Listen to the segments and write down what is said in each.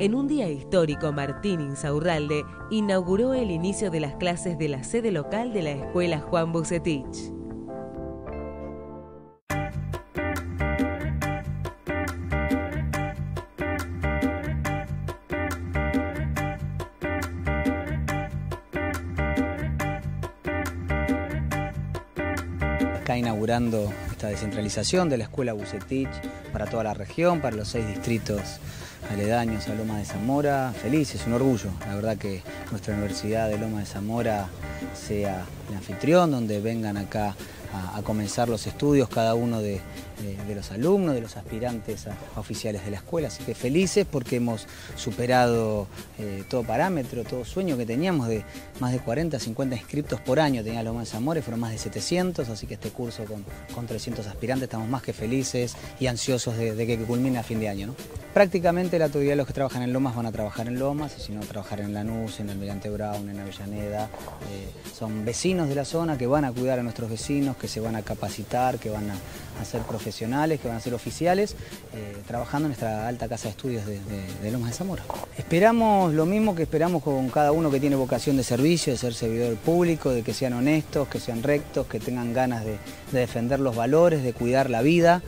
En un día histórico, Martín Insaurralde inauguró el inicio de las clases de la sede local de la Escuela Juan Bucetich. Acá inaugurando esta descentralización de la Escuela Bucetich para toda la región, para los seis distritos aledaños a Loma de Zamora. Feliz, es un orgullo. La verdad que nuestra Universidad de Loma de Zamora sea el anfitrión, donde vengan acá a, comenzar los estudios cada uno de, los alumnos, de los aspirantes a, oficiales de la escuela. Así que felices porque hemos superado eh, todo parámetro, todo sueño que teníamos de más de 40, 50 inscriptos por año. Tenía Loma de Zamora fueron más de 700, así que este curso con, con 300 aspirantes estamos más que felices y ansiosos de, que culmine a fin de año. Prácticamente la totalidad de los que trabajan en Lomas van a trabajar en Lomas, si no, trabajar en Lanús, en Almirante Brown, en Avellaneda. Eh, son vecinos de la zona que van a cuidar a nuestros vecinos, que se van a capacitar, que van a, ser profesionales, que van a ser oficiales, eh, trabajando en nuestra alta casa de estudios de, Lomas de Zamora. Esperamos lo mismo que esperamos con cada uno que tiene vocación de servicio, de ser servidor público, de que sean honestos, que sean rectos, que tengan ganas de defender los valores, de cuidar la vida.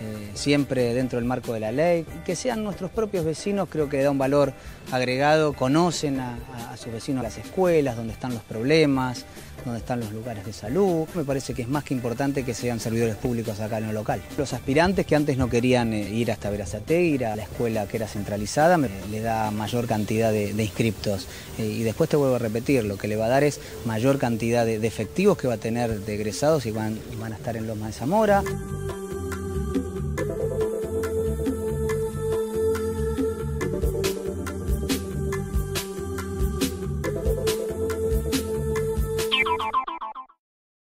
Eh, siempre dentro del marco de la ley, que sean nuestros propios vecinos, creo que da un valor agregado, conocen a, sus vecinos las escuelas, donde están los problemas, donde están los lugares de salud. Me parece que es más que importante que sean servidores públicos acá en lo local. Los aspirantes que antes no querían eh, ir hasta Verazate, ir a la escuela que era centralizada, le da mayor cantidad de, inscriptos. Eh, y después te vuelvo a repetir, lo que le va a dar es mayor cantidad de, efectivos que va a tener de egresados y van, van a estar en Loma de Zamora.